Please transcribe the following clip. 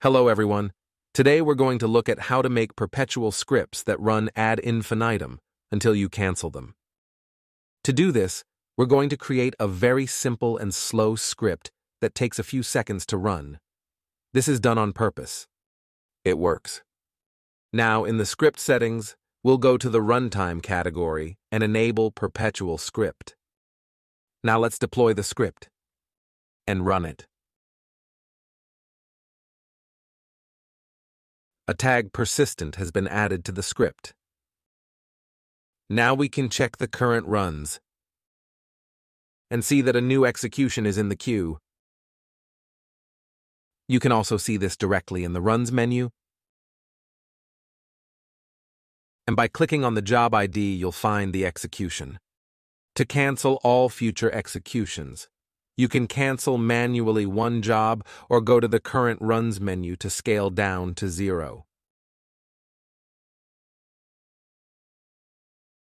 Hello everyone. Today we're going to look at how to make perpetual scripts that run ad infinitum until you cancel them. To do this, we're going to create a very simple and slow script that takes a few seconds to run. This is done on purpose. It works. Now, in the script settings, we'll go to the Runtime category and enable Perpetual Script. Now let's deploy the script and run it. A tag persistent has been added to the script. Now we can check the current runs and see that a new execution is in the queue. You can also see this directly in the Runs menu. And by clicking on the job ID, you'll find the execution. To cancel all future executions, you can cancel manually one job or go to the current runs menu to scale down to zero.